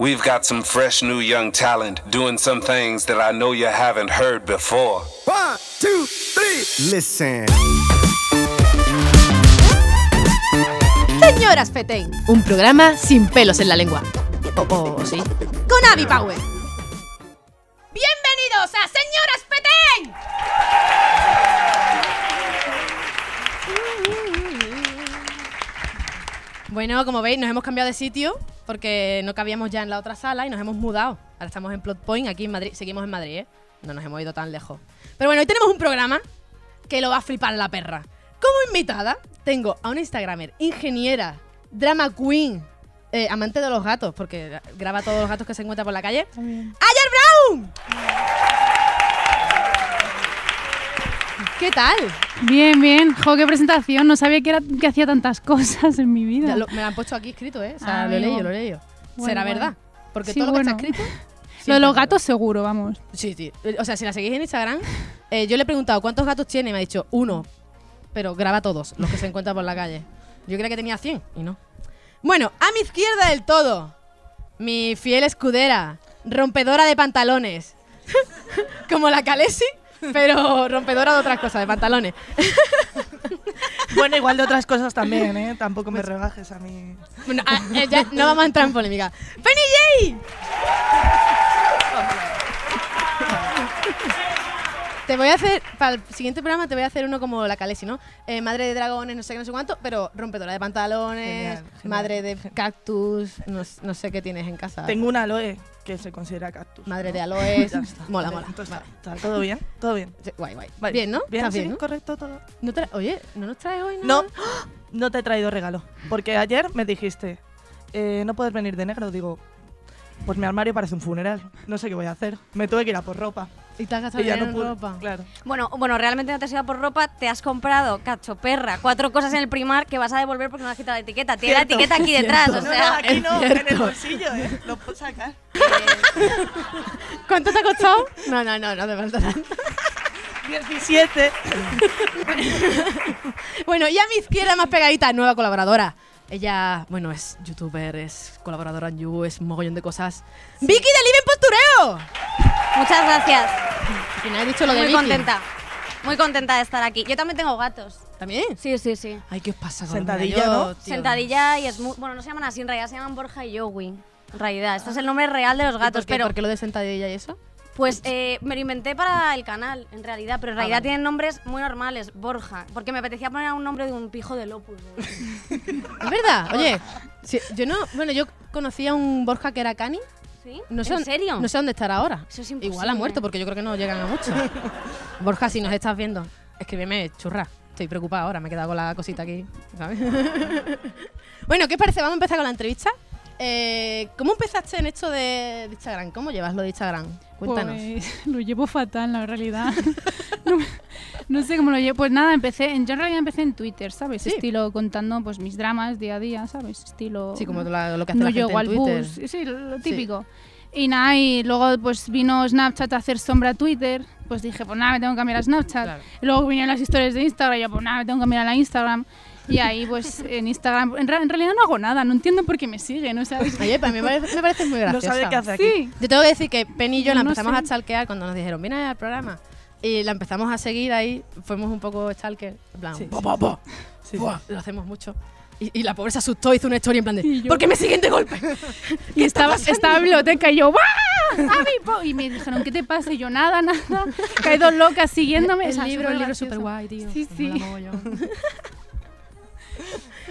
We've got some fresh new young talent doing some things that I know you haven't heard before. One, two, three. Listen. Señoras Feten, un programa sin pelos en la lengua. O, o- o sí. Con Avi Power. Bienvenidos a Señoras Feten. Bueno, como veis, nos hemos cambiado de sitio porque no cabíamos ya en la otra sala y nos hemos mudado. Ahora estamos en Plot Point, aquí en Madrid. Seguimos en Madrid, ¿eh? No nos hemos ido tan lejos. Pero bueno, hoy tenemos un programa que lo va a flipar la perra. Como invitada, tengo a una Instagramer, ingeniera, drama queen, eh, amante de los gatos, porque graba todos los gatos que se encuentra por la calle. ¡Ayer Brown! ¿Qué tal? Bien, bien. Jo, qué presentación. No sabía que, era, que hacía tantas cosas en mi vida. Ya lo- me lo han puesto aquí escrito, ¿eh? O sea, Ah, lo he leído, lo he leído. Bueno, ¿Será bueno. verdad? Porque Sí, todo lo que bueno. está escrito... Lo de los gatos seguro, vamos. Sí, sí. O sea, si la seguís en Instagram, eh, yo le he preguntado cuántos gatos tiene y me ha dicho uno. Pero graba todos los que se encuentran por la calle. Yo creía que tenía 100 y no. Bueno, a mi izquierda del todo, mi fiel escudera, rompedora de pantalones. Como la Calesi, pero rompedora de otras cosas, de pantalones. Bueno, igual de otras cosas también, ¿eh? Tampoco me rebajes a mí. Bueno, ah, eh, ya no vamos a entrar en polémica. ¡Penny J! Te voy a hacer, para el siguiente programa te voy a hacer uno como la Calesi, ¿no? Eh, madre de dragones, no sé qué, no sé cuánto, pero rompedora de pantalones, Genial, genial. madre de cactus, no, no sé qué tienes en casa. Tengo un aloe que se considera cactus. Madre ¿no? de aloes. Mola, Vale, mola. entonces Vale. está, está todo bien, todo bien. Sí, Guay, guay. Vale. Bien, ¿no? Bien, ¿Estás sí, bien, ¿no? correcto todo. ¿No Oye, ¿no nos traes hoy No, nada? no te he traído regalo. Porque ayer me dijiste, eh, no puedes venir de negro. Digo, pues mi armario parece un funeral. No sé qué voy a hacer. Me tuve que ir a por ropa. Y te has gastado dinero no en ropa. Claro. Bueno, bueno, realmente no te has ido por ropa, te has comprado, cacho perra, cuatro cosas en el primar que vas a devolver porque no has quitado la etiqueta. Tiene la etiqueta aquí detrás, o No, no, sea. aquí no, en el bolsillo, ¿eh? Lo puedo sacar. ¿Cuánto te ha costado? No, no, no, no te falta nada. 17. Bueno, y a mi izquierda más pegadita, nueva colaboradora. Ella, bueno, es youtuber, es colaboradora en You, es un mogollón de cosas. ¡Vicky de Live en Postureo! Muchas gracias. Al final he dicho lo de Muy Vicky. contenta. Muy contenta de estar aquí. Yo también tengo gatos. ¿También? Sí, sí, sí. Ay, ¿qué os pasa con Sentadilla, ¿no? Sentadilla y es muy. Bueno, no se llaman así en realidad, se llaman Borja y Yowie. En realidad, este es el nombre real de los gatos, ¿Por qué, pero ¿Por qué lo de sentadilla y eso? Pues eh, me lo inventé para el canal, en realidad, pero en realidad vale. tienen nombres muy normales, Borja, porque me apetecía poner un nombre de un pijo de Opus. ¿Es verdad? Oye, sí, yo no... Bueno, yo conocía a un Borja que era cani. ¿Sí? No sé, ¿En serio? No sé dónde estará ahora. Eso es Igual ha muerto, porque yo creo que no llegan a mucho. Borja, si nos estás viendo, escríbeme, churra. Estoy preocupada ahora, me he quedado con la cosita aquí. ¿sabes? bueno, ¿qué os parece? Vamos a empezar con la entrevista. Eh, ¿Cómo empezaste en esto de Instagram? ¿Cómo llevas lo de Instagram? Cuéntanos. Pues, lo llevo fatal, la realidad. no, no sé cómo lo llevo. Pues nada, empecé, en, yo en realidad empecé en Twitter, ¿sabes? Sí. Estilo contando pues mis dramas día a día, ¿sabes? Estilo... sí, como la- lo que hace no la gente en Twitter. bus, sí, sí, lo típico. Y nada, y luego pues vino Snapchat a hacer sombra a Twitter, pues dije, pues nada, me tengo que cambiar a Snapchat. Claro. Luego vinieron las historias de Instagram, y yo, pues nada, me tengo que cambiar a la Instagram. Y ahí pues en Instagram, en, ra- en realidad no hago nada, no entiendo por qué me siguen, o sea, Oye, para mí me parece, me parece muy No graciosa. sabe qué hace aquí. sí. Yo tengo que decir que Penny y yo la No empezamos sé. a stalkear cuando nos dijeron, viene al programa. Y la empezamos a seguir ahí, fuimos un poco stalker. En plan, Sí. "Pa, pa, pa". Sí, Buah, lo hacemos mucho. Y, y la pobre se asustó, hizo una historia en plan de, Y yo- ¿por qué me siguen de golpe? Y estaba, estaba en biblioteca y yo, ¡Buah! ¡A mi po-". Y me dijeron, ¿qué te pasa? Y yo, nada, nada. Caído loca siguiéndome. o el sea, libro, el libro es supergracioso. súper guay, tío. Sí, sí.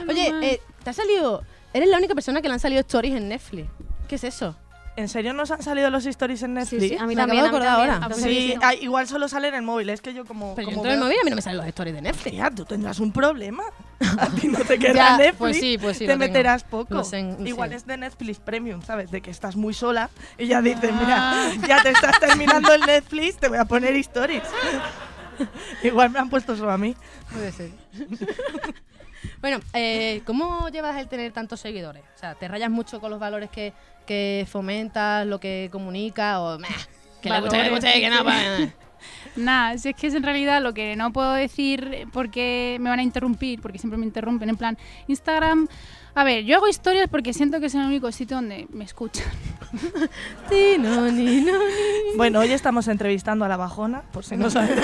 Oye, eh, ¿te ha salido...? Eres la única persona que le han salido stories en Netflix. ¿Qué es eso? ¿En serio nos han salido los stories en Netflix? Sí, sí, a mí Me acabo también. de acordar también. ahora. Sí, sí. ah, igual solo sale en el móvil. Es que yo como. Pero yo como en el móvil a mí no me salen los stories de Netflix. Tía, tú tendrás un problema. A ti no te queda Ya, Netflix. pues sí, pues sí, Te lo tengo. meterás poco. Igual sí. es de Netflix Premium, ¿sabes? De que estás muy sola y ya dices, mira, ya te estás terminando el Netflix, te voy a poner stories. Igual me han puesto solo a mí. Puede ser. bueno, eh, ¿cómo llevas el tener tantos seguidores? O sea, ¿te rayas mucho con los valores que, que fomentas, lo que comunicas o... meh, que le guste, que que Nada, si es que es en realidad lo que no puedo decir porque me van a interrumpir, porque siempre me interrumpen. En plan, Instagram A ver, yo hago historias porque siento que es el único sitio donde me escuchan. Sí, no, ni, no, ni. Bueno, hoy estamos entrevistando a la bajona, por si no sabéis.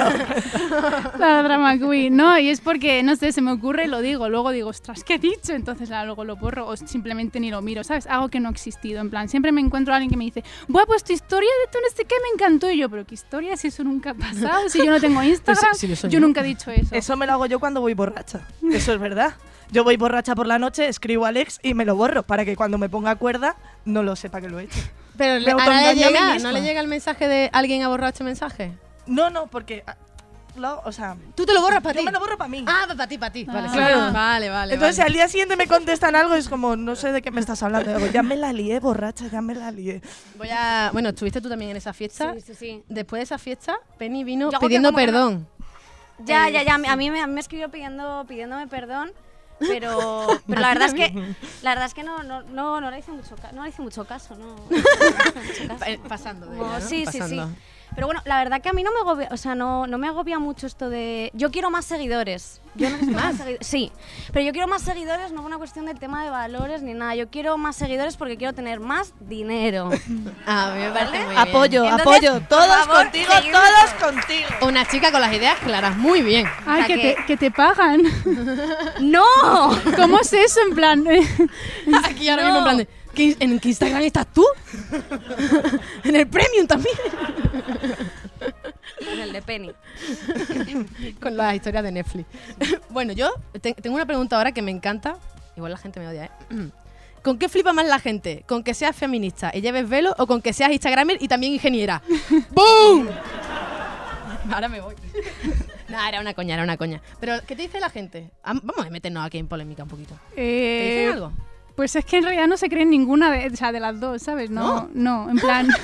La drama queen, ¿no? Y es porque, no sé, se me ocurre y lo digo. Luego digo, ostras, ¿qué he dicho? Entonces ah, luego lo borro o simplemente ni lo miro, ¿sabes? Algo que no ha existido. En plan, siempre me encuentro a alguien que me dice, Buah, pues tu historia de tú no sé qué me encantó. Y yo, pero ¿qué historia? Si eso nunca ha pasado, si yo no tengo Instagram, si lo soy yo yo. nunca he dicho eso. Eso me lo hago yo cuando voy borracha. Eso es verdad. Yo voy borracha por la noche, escribo a Alex y me lo borro para que cuando me ponga cuerda no lo sepa que lo he hecho. Pero le, ahora le llega. ¿no le llega el mensaje de alguien ha borrado este mensaje? No, no, porque. ah, lo- o sea. ¿Tú te lo borras para Yo ti? me lo borro para mí. Ah, para ti, para ti. Vale, Ah. sí. Claro. vale, vale. Entonces, vale. al día siguiente me contestan algo, es como, no sé de qué me estás hablando. Digo, ya me la lié, borracha, ya me la lié. Voy a... Bueno, estuviste tú también en esa fiesta. Sí, sí, sí. Después de esa fiesta, Penny vino Yo pidiendo perdón. Ya, ya, ya. A mí me, a mí me escribió pidiendo, pidiéndome perdón. Pero, pero la verdad es que la verdad es que no, no, no, no le hice mucho ca- no le hice mucho caso, no. hice mucho caso. Pa- Pasando de ella, ¿no? sí, sí, sí. Pero bueno, la verdad que a mí no me agobia, o sea, no, no me agobia mucho esto de yo quiero más seguidores. Yo no necesito más seguidores. Sí, pero yo quiero más seguidores no por una cuestión del tema de valores ni nada. Yo quiero más seguidores porque quiero tener más dinero. Ah, a mí me parece muy bien. Apoyo, Entonces, apoyo. Todos favor, contigo, seguidme. todos contigo. Una chica con las ideas claras, muy bien. Ay, que, que- te, que te pagan. ¡No! ¿Cómo es eso? En plan, eh, Aquí ahora mismo en plan de, ¿qué- ¿en qué Instagram estás tú? en el Premium también. En el de Penny. con las historias de Netflix. bueno, yo te- tengo una pregunta ahora que me encanta. Igual la gente me odia, ¿eh? ¿Con qué flipa más la gente? ¿Con que seas feminista y lleves velo o con que seas Instagramer y también ingeniera? ¡Boom! Ahora me voy. Nah, era una coña, era una coña. Pero, ¿qué te dice la gente? Am- Vamos a meternos aquí en polémica un poquito. ¿Te eh, dicen algo? Pues es que en realidad no se creen ninguna de, o sea, de las dos, ¿sabes? No, no, en plan.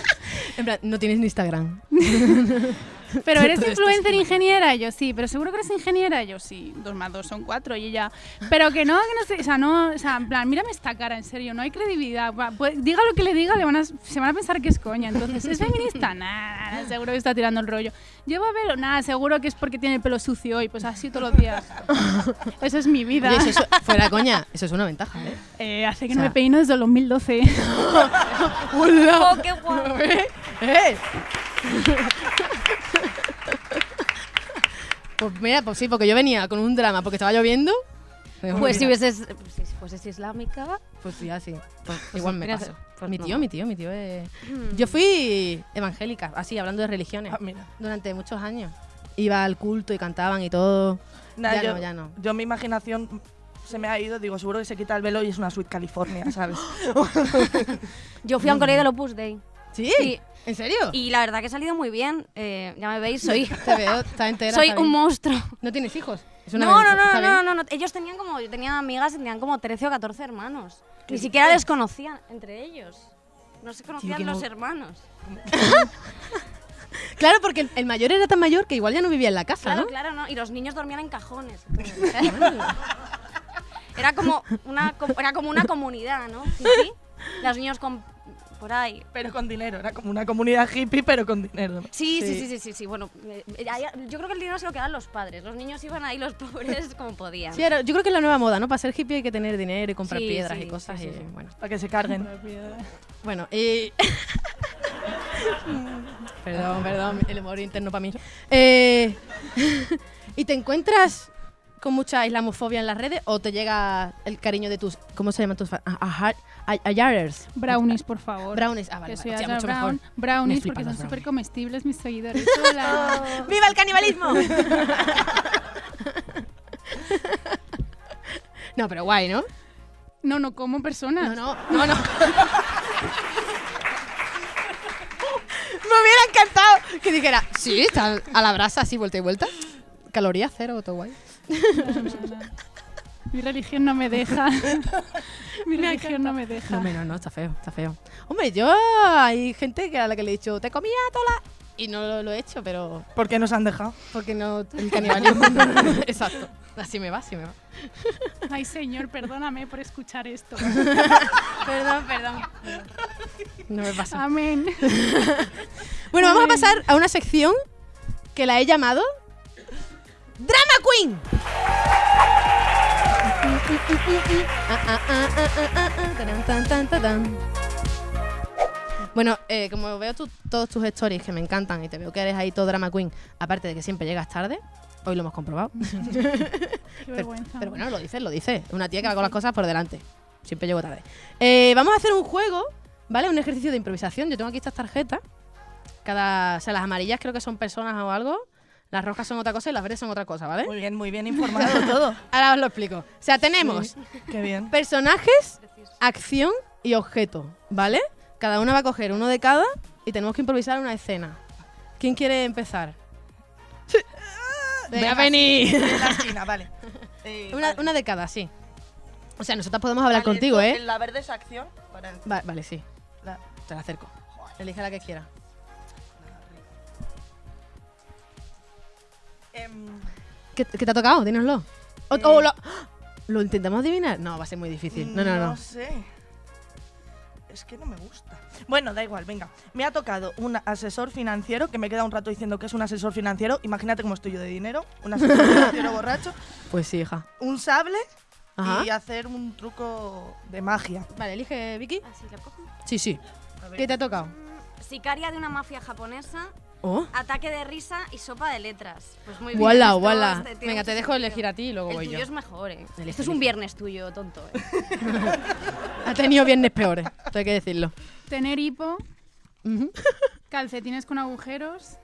En plan, no tienes ni Instagram. Pero eres influencer ingeniera, yo sí, pero seguro que eres ingeniera, yo sí. Dos más dos son cuatro y ella. Pero que no, que no sé, o sea, no, o sea, en plan, mírame esta cara, en serio, no hay credibilidad. Pues, diga lo que le diga, le van a, se van a pensar que es coña. Entonces, ¿es feminista? Nah, nah, seguro que está tirando el rollo. ¿Lleva velo? Nada, seguro que es porque tiene el pelo sucio hoy, pues así todos los días. Esa es mi vida. Oye, eso, eso- fuera coña, eso es una ventaja, ¿eh? Eh, hace que O no me peino desde el 2012. ¡Oh, qué guapo! ¡Eh! Pues mira, pues sí, porque yo venía con un drama porque estaba lloviendo. Pues si hubieses pues, fueses islámica, Pues ya sí. Pues igual me paso. pues mi no. tío, mi tío, mi tío es... Mm. Yo fui evangélica, así, hablando de religiones, Ah, mira. durante muchos años. Iba al culto y cantaban y todo. Nah, ya yo, no, ya no. Yo mi imaginación se me ha ido, digo, seguro que se quita el velo y es una Sweet California, ¿sabes? yo fui a un colegio del Opus Dei. ¿Sí? Sí. ¿En serio? Y la verdad que ha salido muy bien. Eh, ya me veis, soy, Te veo, está entera. soy un monstruo. ¿No tienes hijos? Es una No, no, no, no, no, no. Ellos tenían como, yo tenía amigas tenían como 13 o 14 hermanos. Ni siquiera les conocían entre ellos. No se conocían los no- hermanos. Claro, porque el- mayor era tan mayor que igual ya no vivía en la casa, Claro, ¿no? claro, ¿no? Y los niños dormían en cajones. era como una era como una comunidad, ¿no? Sí, sí. Los niños con por ahí. pero con dinero, era como una comunidad hippie, pero con dinero. Sí, sí, Sí. sí, sí, sí, sí. Bueno, eh, yo creo que el dinero se lo quedaban los padres. Los niños iban ahí, los pobres, como podían. Sí, yo creo que es la nueva moda, ¿no? Para ser hippie hay que tener dinero y comprar Sí, piedras sí, y cosas. sí, sí, y, sí. Bueno, Para que se carguen. bueno y... perdón, perdón, el humor interno para mí. Eh, ¿Y te encuentras con mucha islamofobia en las redes o te llega el cariño de tus... ¿Cómo se llaman tus fans? Ayarers. Brownies, por favor. Brownies. Ah, vale, vale, mucho Brown. mejor. Me Brownies, porque son súper comestibles mis seguidores. Hola. ¡Viva el canibalismo! no, pero guay, ¿no? No, no, como personas. No, no, no, no. Me hubiera encantado que dijera, sí, está a la brasa así, vuelta y vuelta. Calorías cero, todo guay. Mi religión no me deja. Mi religión no me deja. No, no, no, está feo, está feo. Hombre, yo hay gente que a la que le he dicho, te comía tola. Y no lo, lo he hecho, pero ¿Por qué nos han dejado? porque no, el canibalismo. Exacto. Así me va, así me va. Ay, señor, perdóname por escuchar esto. Perdón, perdón. No me pasa. Amén. Bueno, vamos a pasar a una sección que la he llamado Drama Queen. Bueno, eh, como veo tu- todos tus stories que me encantan y te veo que eres ahí todo drama queen, aparte de que siempre llegas tarde, hoy lo hemos comprobado. Qué Pero, vergüenza. pero bueno, lo dices, lo dices. Es una tía que va con las cosas por delante. Siempre llego tarde. Eh, vamos a hacer un juego, ¿vale? Un ejercicio de improvisación. Yo tengo aquí estas tarjetas. Cada, o sea, las amarillas creo que son personas o algo. Las rojas son otra cosa y las verdes son otra cosa, ¿vale? Muy bien, muy bien informado todo. Ahora os lo explico. O sea, tenemos Qué bien. personajes, acción y objeto, ¿vale? Cada una va a coger uno de cada y tenemos que improvisar una escena. ¿Quién quiere empezar? Venga, Penny. En la esquina, vale. Eh, Una, vale. una de cada, sí. O sea, nosotras podemos hablar Vale, contigo, ¿eh? La verde es acción. Para Va- vale, sí. la- Te la acerco. Elige la que quiera. ¿Qué, qué te ha tocado? Dínoslo. O- Eh. o lo, ¿Lo intentamos adivinar? No, va a ser muy difícil. No, no, no. No sé. Es que no me gusta. Bueno, da igual, venga. Me ha tocado un asesor financiero que me queda un rato diciendo que es un asesor financiero. Imagínate cómo estoy yo de dinero. Un asesor financiero borracho. Pues sí, hija. Un sable Ajá. y hacer un truco de magia. Vale, elige, Vicky. Así lo cojo. Sí, sí. ¿Qué te ha tocado? Sicaria de una mafia japonesa, Oh. ataque de risa y sopa de letras. Pues muy bien. Wala, wala. este Venga, te dejo elegir a ti y luego El voy tuyo yo. es mejor, eh. Elige, Esto es un viernes tuyo, tonto, eh. Ha tenido viernes peores, esto hay que decirlo. Tener hipo, calcetines con agujeros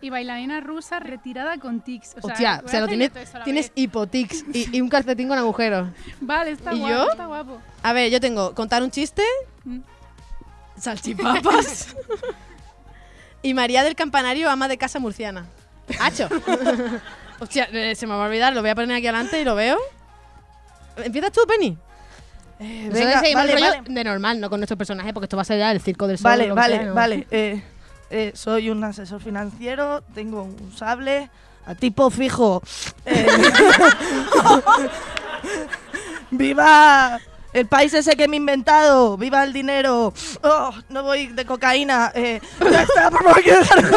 y bailarina rusa retirada con tics. O sea, Hostia, o sea, lo tienes, tienes vez. hipotix y, y un calcetín con agujeros. Vale, está ¿Y guapo, yo? está guapo. A ver, yo tengo contar un chiste, Mm. salchipapas y María del Campanario, ama de casa murciana. ¡Hacho! Hostia, eh, se me va a olvidar, lo voy a poner aquí adelante y lo veo. ¿Empiezas tú, Penny? Eh, Nosotros venga, seguimos vale, el rollo vale. de normal, no con nuestro personaje, porque esto va a ser ya el circo del sol. Vale, vale, sea, ¿no? vale. Eh, eh, soy un asesor financiero, tengo un sable a tipo fijo. ¡Viva el país ese que me he inventado! ¡Viva el dinero! ¡Oh, no voy de cocaína! Eh, ya está, por favor, quiero dejar de.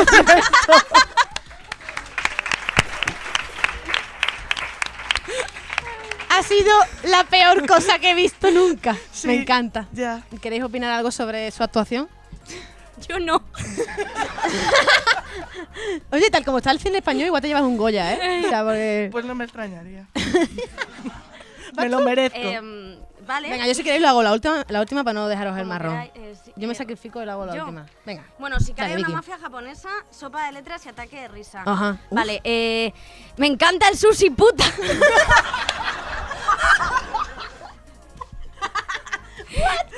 Ha sido la peor cosa que he visto nunca. Sí. Me encanta. Ya. ¿Queréis opinar algo sobre su actuación? Yo no. Oye, tal como está el cine español, igual te llevas un Goya, ¿eh? O sea, porque... Pues no me extrañaría. me lo merezco. Em, vale. Venga, yo si queréis lo hago la última, la última para no dejaros el marrón. eh, Yo me sacrifico y lo hago la yo. última. Venga. Bueno, Dale, de una Vicky. mafia japonesa, sopa de letras y ataque de risa. Ajá. Uf. Vale, eh, me encanta el sushi puta.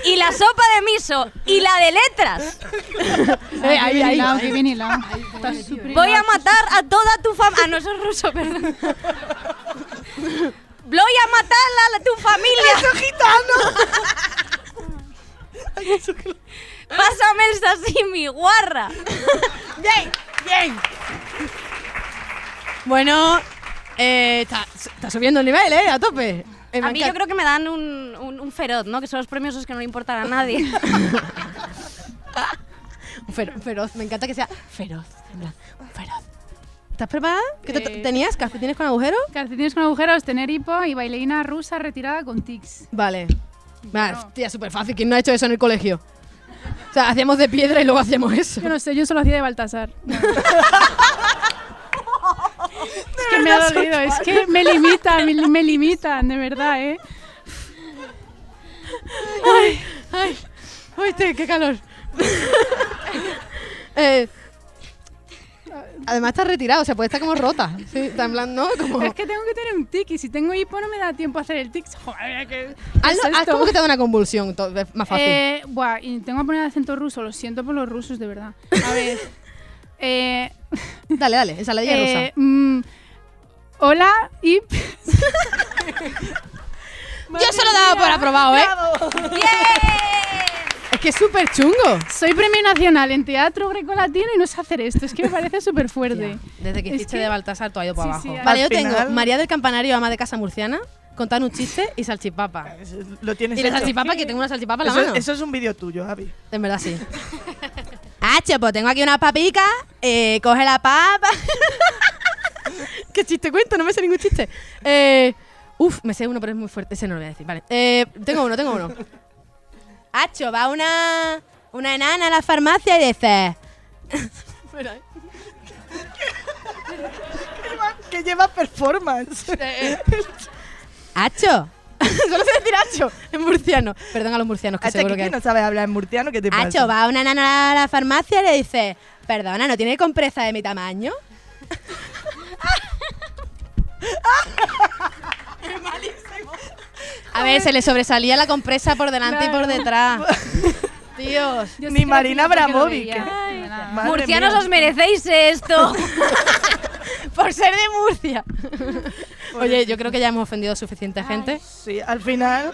y la sopa de miso y la de letras. Eh, ahí, ahí, hilado, ahí. Voy a matar a toda tu familia. Ah, no, eso es ruso, perdón. Voy a matar a la- tu familia. ¡Eso gitano! Pásame el sashimi, guarra. ¡Bien! ¡Bien! Bueno, eh, está, está subiendo el nivel, ¿eh? A tope. Eh, A mí yo creo que me dan un, un, un feroz, ¿no? Que son los premios esos que no le importan a nadie. Un fero- feroz, me encanta que sea feroz. en plan, un feroz. ¿Estás preparada? ¿Qué Eh. tenías? ¿Calcetines con agujero? Calcetines con agujeros, tener hipo y bailarina rusa retirada con tics. Vale. Tía, súper fácil. ¿Quién no ha hecho eso en el colegio? O sea, hacíamos de piedra y luego hacíamos eso. Yo no sé, yo solo hacía de Baltasar. es que me ha dolido, es que me limitan, me, me limitan, de verdad, ¿eh? ¡Ay! ¡Ay! ¡Oíste, qué calor! eh, además está retirado, o sea, puede estar como rota. Sí, está en plan, ¿no? Como... Es que tengo que tener un tic y si tengo hipo no me da tiempo a hacer el tic. Joder, ¿qué, qué Hazlo- es haz como que te da una convulsión, es más fácil. Eh, buah, y tengo que poner acento ruso, lo siento por los rusos, de verdad. A ver. eh, dale, dale, ensaladilla eh, rusa. mm, hola y. Yo se lo daba por aprobado, ¿eh? Es que es súper chungo. Soy premio nacional en teatro grecolatino y no sé hacer esto. Es que me parece súper fuerte. Desde que Es hiciste que- de Baltasar, tú has ido para Sí, abajo. sí, vale, yo al tengo final- María del Campanario, ama de casa murciana, contar un chiste y salchipapa. Lo tienes Y la hecho. salchipapa, que tengo una salchipapa en la Eso, mano. eso es un vídeo tuyo, Avi. En verdad, sí. Hacho, pues tengo aquí una papica. Eh, coge la papa. ¿Qué chiste cuento? No me sé ningún chiste. Eh, Uf, me sé uno, pero es muy fuerte. Ese no lo voy a decir. Vale. Eh, tengo uno, tengo uno. Hacho, va una, una enana a la farmacia y dice... Espera, eh. Que lleva performance. Eh, eh. Hacho. Solo sé decir hacho en murciano. Perdón a los murcianos, que Hasta seguro que que... no sabe hablar en murciano, ¿qué te pasa? Hacho, va una enana a la farmacia y le dice... Perdona, ¿no tiene compresa de mi tamaño? A ver, se le sobresalía la compresa por delante y por detrás. Dios. Yo Ni Marina Abramovic. ¿eh? Madre Murcianos mía. os merecéis esto. Por ser de Murcia. Oye, yo creo que ya hemos ofendido a suficiente gente. Sí, al final.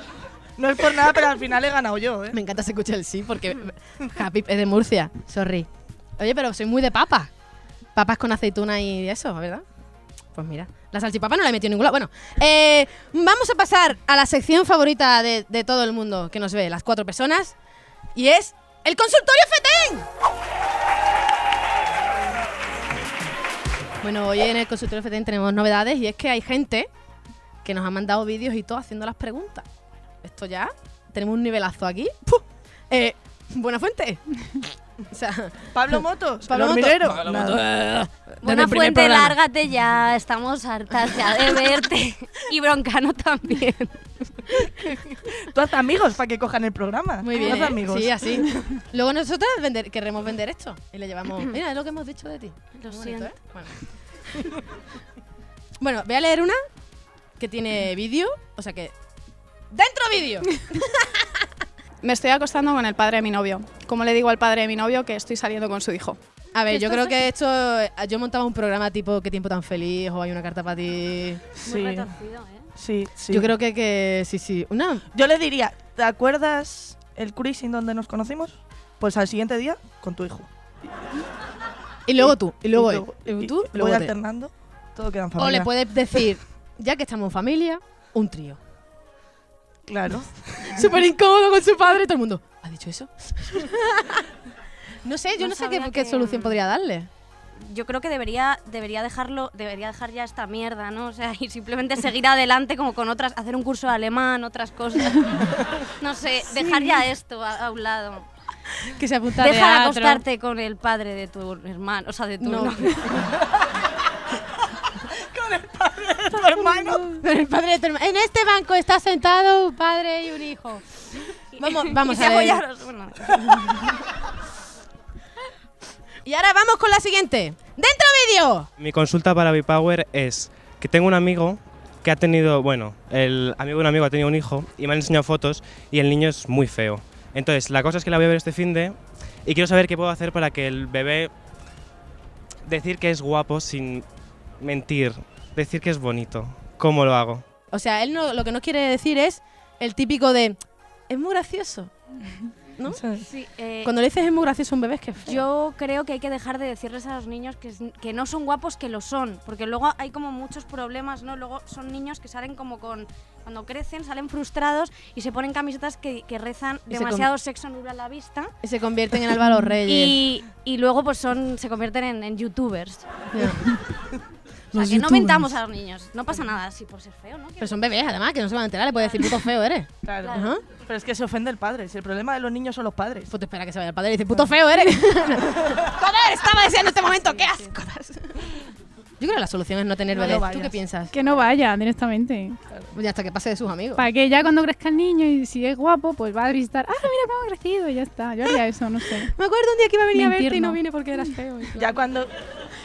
No es por nada, pero al final he ganado yo, ¿eh? Me encanta se escucha el sí porque Happy es de Murcia. Sorry. Oye, pero soy muy de papa. Papas con aceituna y eso, ¿verdad? Pues mira, la salchipapa no la he metido en ningún lado. Bueno, eh, vamos a pasar a la sección favorita de, todo el mundo que nos ve, las cuatro personas, y es el consultorio FETEN. Bueno, hoy en el consultorio FETEN tenemos novedades y es que hay gente que nos ha mandado vídeos y todo haciendo las preguntas. Esto ya, tenemos un nivelazo aquí. Eh, Buena fuente. O sea, Pablo Motos, Pablo hormiguero. Pablo. Motos, Buena fuente, programa. lárgate ya. Estamos hartas ya de verte. y Broncano también. Tú haz amigos para que cojan el programa. Muy Tú bien. haz amigos. Sí, así. Luego nosotras vender, querremos vender esto. Y le llevamos. Mira, es lo que hemos dicho de ti. Lo Muy bonito, siento. ¿eh? Bueno. bueno, voy a leer una que tiene vídeo. O sea que. ¡Dentro vídeo! Me estoy acostando con el padre de mi novio. ¿Cómo le digo al padre de mi novio que estoy saliendo con su hijo? A ver, ¿Qué yo creo que esto. eh, Yo montaba un programa tipo ¿Qué tiempo tan feliz? o hay una carta para ti. Sí, Muy retorcido, ¿eh? sí, sí. Yo creo que, que sí, sí. Una. Yo le diría, ¿te acuerdas el cruising donde nos conocimos? Pues al siguiente día, con tu hijo. Y luego tú. Y luego, Y luego- Y tú. y y luego voy te- alternando. Todo queda en O familia. le puedes decir, ya que estamos en familia, un trío. Claro. Súper incómodo con su padre, todo el mundo. ¿Ha dicho eso? no sé, yo No no, sé qué, sabía qué que- solución podría darle. Yo creo que debería, debería dejarlo, debería dejar ya esta mierda, ¿no? O sea, y simplemente seguir adelante como con otras, hacer un curso de alemán, otras cosas. No sé, dejar ya esto a, a un lado. Que se apunta Deja de acostarte con el padre de tu hermano, o sea, de tu No. novio. Tu hermano. Con el padre de tu hermano. En este banco está sentado un padre y un hijo. Vamos, vamos Y a se ver. Y ahora vamos con la siguiente. ¡Dentro vídeo! Mi consulta para Bipower es que tengo un amigo que ha tenido, bueno, el amigo de un amigo ha tenido un hijo y me han enseñado fotos y el niño es muy feo. Entonces, la cosa es que la voy a ver este fin de y quiero saber qué puedo hacer para que el bebé decir que es guapo sin mentir, decir que es bonito. ¿Cómo lo hago? O sea, él no, lo que no quiere decir es el típico de. Es muy gracioso. ¿No? Sí, eh, Cuando le dices es muy gracioso a un bebé es que feo. Yo creo que hay que dejar de decirles a los niños que, que no son guapos, que lo son. Porque luego hay como muchos problemas, ¿no? Luego son niños que salen como con. Cuando crecen, salen frustrados y se ponen camisetas que, que rezan Y se con- demasiado sexo nubla la vista. Y se convierten en Álvaro Reyes. Y, y luego pues son se convierten en, en youtubers. O sea, que no mentamos a los niños. No pasa nada si por ser feo, ¿no? Pero son bebés, además, que no se van a enterar. Le puedes decir puto feo eres. Claro. Ajá. Pero es que se ofende el padre. Si el problema de los niños son los padres. Pues te espera que se vaya el padre y dice, puto feo eres. Joder, estaba deseando este momento, qué asco. Yo creo que la solución es no tener No bebés. ¿Tú qué piensas? Que no vaya directamente. Pues ya hasta que pase de sus amigos. Para que ya cuando crezca el niño y si es guapo, pues va a visitar. Ah, mira cómo ha crecido y ya está. Yo haría eso, no sé. Me acuerdo un día que iba a venir a verte y no vine porque eras feo. Ya cuando,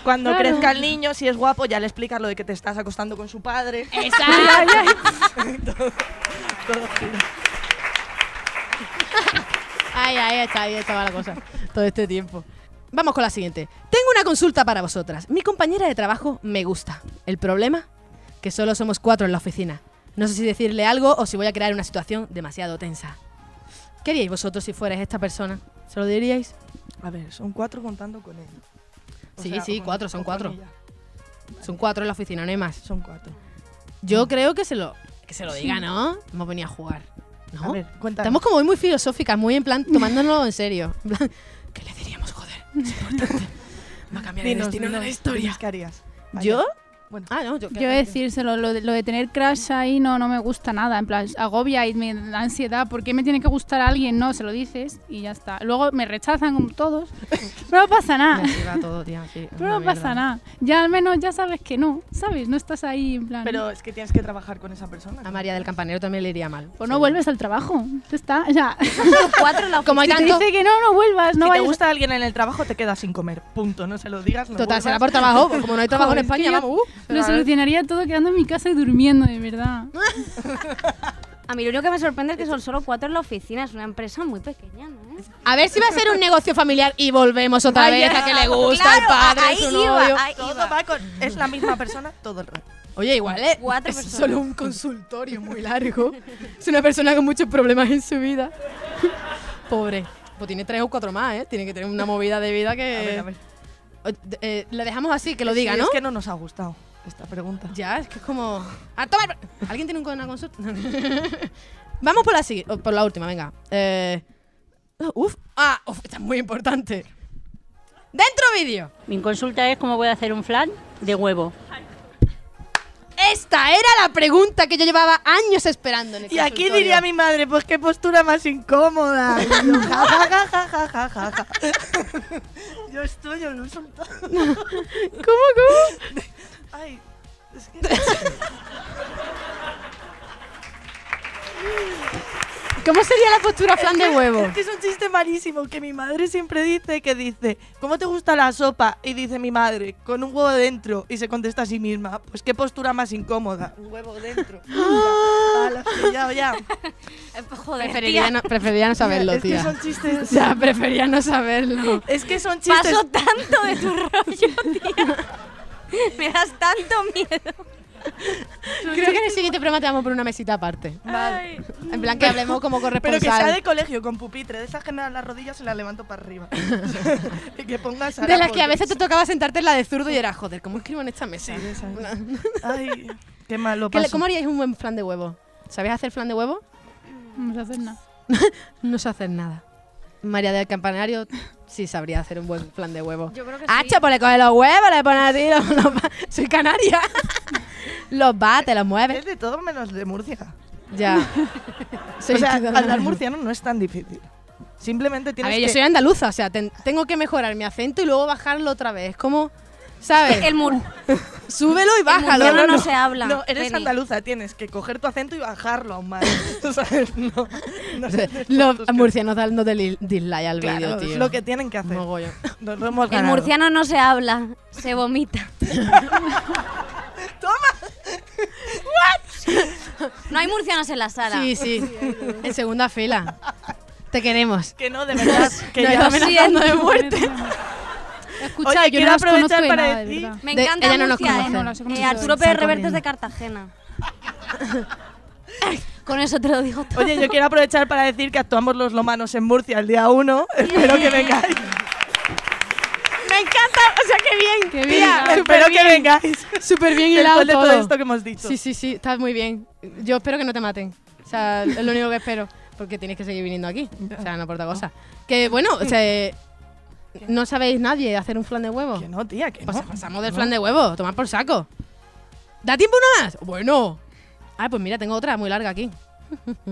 cuando Claro. crezca el niño, si es guapo, ya le explicas lo de que te estás acostando con su padre. Exacto. Ahí, ahí está, ahí estaba la cosa. Todo este tiempo. Vamos con la siguiente. Tengo una consulta para vosotras. Mi compañera de trabajo me gusta. ¿El problema? Que solo somos cuatro en la oficina. No sé si decirle algo o si voy a crear una situación demasiado tensa. ¿Qué haríais vosotros si fuerais esta persona? ¿Se lo diríais? A ver, son cuatro contando con él. O Sí, sea, sí, cuatro, son cuatro. Son cuatro en la oficina, no hay más. Son cuatro. Yo creo que se lo, que se lo diga, ¿no? Hemos venido a jugar. ¿No? A ver. Estamos como muy filosóficas, muy en plan tomándonos en serio. En plan, ¿qué le diríamos, joder? Es importante. Va a cambiar el destino de la historia. ¿Qué harías? Yo, Bueno, Ah, no, yo, Yo decírselo, lo de, lo de tener crush ahí no, no me gusta nada. En plan, agobia y me da ansiedad. ¿Por qué me tiene que gustar a alguien? No, se lo dices y ya está. Luego me rechazan como todos. Pero no pasa nada. Todo, tía, sí, Pero no pasa nada. Ya al menos ya sabes que no, ¿sabes? No estás ahí en plan. pero es que tienes que trabajar con esa persona. A María del Campanero también le iría mal. pues no vuelves al trabajo. Ya está. O sea, Cuatro la Como hay si te tanto... dice que no, no vuelvas. No si te vayas- gusta alguien en el trabajo, te quedas sin comer. Punto. No se lo digas. No Total, será vuelvas. por trabajo. Como no hay trabajo Joder, en es que España, vamos. uh, Lo solucionaría todo quedando en mi casa y durmiendo, de verdad. A mí lo único que me sorprende es que son solo cuatro en la oficina. Es una empresa muy pequeña, ¿no? A ver si va a ser un negocio familiar y volvemos otra Ay, vez a que le gusta Claro, el padre, ahí su iba, novio. ahí Todo iba. va con. Es la misma persona todo el rato. Oye, igual es, Cuatro es personas. solo un consultorio muy largo. es una persona con muchos problemas en su vida. Pobre. Pues tiene tres o cuatro más, ¿eh? Tiene que tener una movida de vida que... A ver, a ver. Eh, le dejamos así, que lo Sí, diga, ¿no? Es que no nos ha gustado esta pregunta. Ya, es que es como. Ah, ¡A tomar! ¿Alguien tiene una consulta? Vamos por la, siguiente, oh, por la última, venga. Eh, uf, ah, uf, esta es muy importante. Dentro vídeo. Mi consulta es cómo voy a hacer un flan de huevo. Esta era la pregunta que yo llevaba años esperando. En el y aquí diría mi madre, pues qué postura más incómoda. Yo, ja, ja, ja, yo estoy en un soltado. ¿Cómo, cómo? Ay, es que... ¿Cómo sería la postura flan de huevo? Es que es un chiste malísimo que mi madre siempre dice que dice, ¿cómo te gusta la sopa? Y dice mi madre, con un huevo dentro. Y se contesta a sí misma, pues qué postura más incómoda. Un huevo dentro. Ah, ya. Joder, Preferiría tía. no, preferiría no saberlo, es que tía. son chistes. Ya, prefería no saberlo. Es que son chistes. Paso tanto de tu rollo, tía. Me das tanto miedo. Creo que en el siguiente programa te vamos por una mesita aparte. Vale. En plan que hablemos como Pero corresponsal. que sea de colegio con pupitre, de esas que me dan las rodillas y las levanto para arriba. y que pongas De las que a veces te tocaba sentarte en la de zurdo y era, joder, ¿cómo escribo en esta mesa? Sí, de esas. Ay, qué mal lo ¿Qué le- paso. ¿Cómo haríais un buen flan de huevo? ¿Sabéis hacer flan de huevo? No sé hacer nada. No sé hacer nada. María del Campanario sí sabría hacer un buen flan de huevo. Yo creo que Ah, sí. pues le coge los huevos, le pone así, los, los ba- soy canaria. los bate, los mueve. Es de todo menos de Murcia. Ya. Soy o sea, hablar murciano no es tan difícil. Simplemente A tienes ver, que... yo soy andaluza, o sea, ten- tengo que mejorar mi acento y luego bajarlo otra vez. Como, ¿sabes? El mur Súbelo y bájalo. murciano no se habla. No, eres Penny. andaluza, tienes que coger tu acento y bajarlo aún más. ¿Sabes? No, no sé, Los murcianos dando dislike al vídeo, Claro, tío. es lo que tienen que hacer. Mogollón. Nos lo hemos El murciano no se habla, se vomita. ¡Toma! No hay murcianos en la sala. Sí, sí. en segunda fila. Te queremos. Que no, de verdad. que Nos ya- de muerte. Escucha, Oye, yo quiero no aprovechar de para nada, de decir- verdad. Me De- encanta ella no nos Murcia, conoce. ¿eh? No, Eh. Arturo Pérez Reverte es de Cartagena. Con eso te lo digo todo. Oye, yo quiero aprovechar para decir que actuamos los lomanos en Murcia el día 1. Espero que vengáis. Me encanta, o sea, qué bien. Qué bien, Tía, Espero que bien. vengáis. Súper bien hilado Después de todo todo. esto que hemos dicho. Sí, sí, sí, estás muy bien. Yo espero que no te maten. O sea, es lo único que espero. Porque tienes que seguir viniendo aquí. O sea, no por otra cosa. Que bueno, o sea, no sabéis nadie hacer un flan de huevo. Que no, tía, que Pues no. pasamos del flan de huevo, tomar por saco. ¿Da tiempo una más? Bueno. Ah, pues mira, tengo otra muy larga aquí.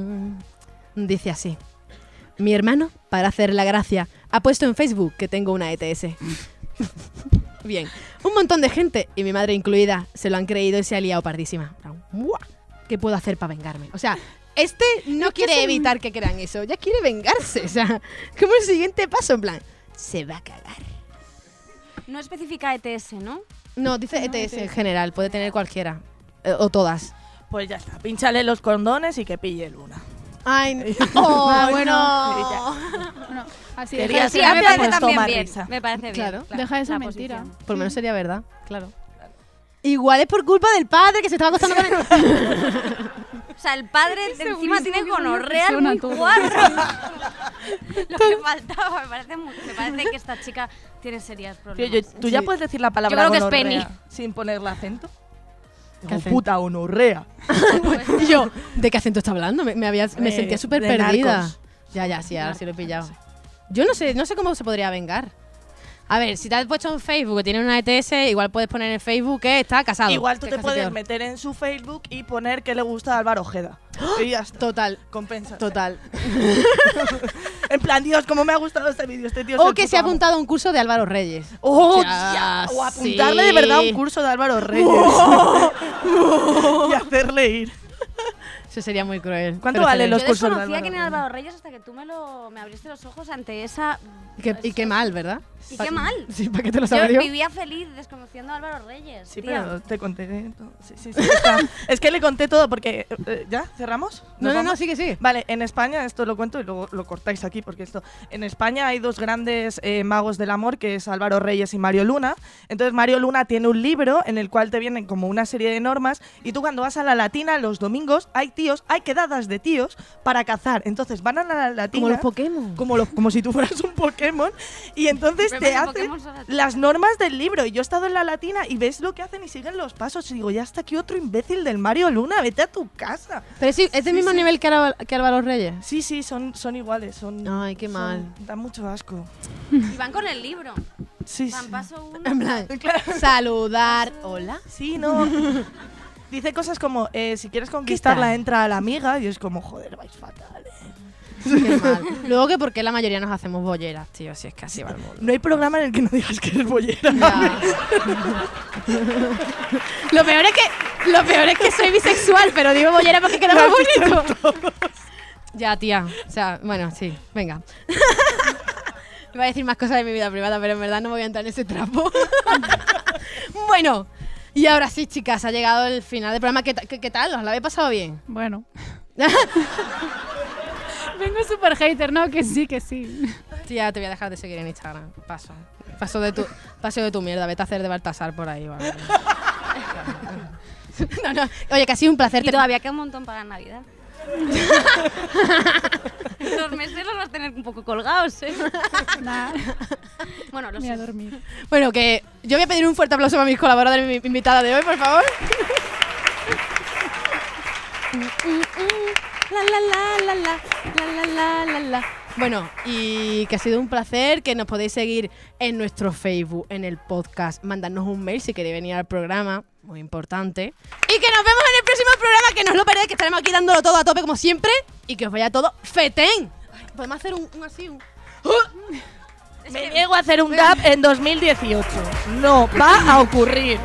Dice así. Mi hermano, para hacer la gracia, ha puesto en Facebook que tengo una ETS. Bien. Un montón de gente, y mi madre incluida, se lo han creído y se ha liado pardísima. ¿Qué puedo hacer para vengarme? O sea, este no quiere evitar que crean eso, ya quiere vengarse. O sea, como el siguiente paso, en plan, se va a cagar. No especifica ETS, ¿no? No, dice ETS en general, puede tener cualquiera. Eh, o todas. Pues ya está. Pínchale los condones y que pille luna. Ay, oh, Ah, bueno. Bueno, así Quería deja, Sí, ser me parece también bien. risa. Me parece bien. Claro. deja esa mentira. posición. Por lo menos sería verdad, claro. Igual es por culpa del padre que se estaba acostando con él. O sea, el padre encima tiene gonorrea muy guarro. Lo que faltaba, me parece, muy- me parece que esta chica tiene serios Tío, problemas. yo- ¿Tú ya Sí. puedes decir la palabra creo que es gonorrea sin ponerle acento? ¿Qué puta gonorrea. Y yo, ¿de qué acento está hablando? Me, me había, me Eh, sentía súper de perdida. narcos. Ya, ya, sí, ahora sí lo he pillado. Yo no sé, no sé cómo se podría vengar. A ver, si te has puesto en Facebook que tiene una ETS, igual puedes poner en Facebook que está casado. Igual tú te puedes peor. meter en su Facebook y poner que le gusta a Álvaro Ojeda. Y ya está. Total, Compensa. total. En plan, Dios, cómo me ha gustado este vídeo. Este tío es O que se ha apuntado a un curso de Álvaro Reyes. ¡Oh, Ya! O apuntarle de verdad a un curso de Álvaro Reyes. y hacerle ir. Eso sería muy cruel. ¿Cuánto valen los Yo cursos de desconocía quién era? Álvaro Reyes hasta que tú me, lo, me abriste los ojos ante esa... Y qué, y qué mal, ¿verdad? Y qué mal. Sí, ¿para qué te lo Yo sabes yo? vivía feliz desconociendo a Álvaro Reyes. Sí, tía. pero te conté todo. Sí, sí, sí. está. es que le conté todo porque. eh, ¿Ya? ¿Cerramos? No, ¿Nos no, no, vamos? sigue, sigue. Vale, en España, esto lo cuento y luego lo cortáis aquí porque esto. En España hay dos grandes eh, magos del amor, que es Álvaro Reyes y Mario Luna. Entonces, Mario Luna tiene un libro en el cual te vienen como una serie de normas. Y tú, cuando vas a la latina, los domingos, hay tíos, hay quedadas de tíos para cazar. Entonces, van a la latina. Como los Pokémon. Como, los- como si tú fueras un Pokémon. Y entonces te los hacen son las- normas del libro. Y yo he estado en la latina y ves lo que hacen y siguen los pasos. Y digo, ya está aquí otro imbécil del Mario Luna, vete a tu casa. Pero sí, es del mismo sí. nivel que, Álvaro- que Álvaro Reyes. Sí, sí, son, son iguales. Son, Ay, qué son- mal. Da mucho asco. Y van con el libro. Sí, Van sí. paso uno. En plan, Claro. saludar. Hola. Sí, no. Dice cosas como, eh, si quieres conquistarla, entra a la amiga. Y es como, joder, vais fatal. eh. Qué mal. Luego que porque la mayoría nos hacemos bolleras, tío, si es que así va el mundo. No hay programa en el que no digas que eres bollera. Ya. lo peor es que lo peor es que soy bisexual, pero digo bollera porque queda más bonito. ya, tía. O sea, bueno, sí, venga. Iba a decir más cosas de mi vida privada, pero en verdad no voy a entrar en ese trapo. bueno, y ahora sí, chicas, ha llegado el final del programa. ¿Qué, qué- qué tal? ¿Os lo habéis pasado bien? Bueno. Vengo súper hater, ¿no? Que sí, que sí. Tía, te voy a dejar de seguir en Instagram. Paso. Paso de tu, paso de tu mierda. Vete a hacer de Baltasar por ahí. vale. no, no. Oye, que ha sido un placer. Y todavía queda un montón para Navidad. los meses los vas a tener un poco colgados, ¿eh? Bueno, lo voy a dormir. Bueno, que yo voy a pedir un fuerte aplauso para mis colaboradores mi- invitada de hoy, por favor. La, la, la, la, la, la, la, la, la, la. Bueno, y que ha sido un placer, que nos podéis seguir en nuestro Facebook, en el podcast, mandarnos un mail si queréis venir al programa, muy importante. Y que nos vemos en el próximo programa, que no os lo perdáis, que estaremos aquí dándolo todo a tope como siempre, y que os vaya todo fetén. Podemos hacer un, un así, un... Me niego a hacer un DAP en 2018. No va a ocurrir.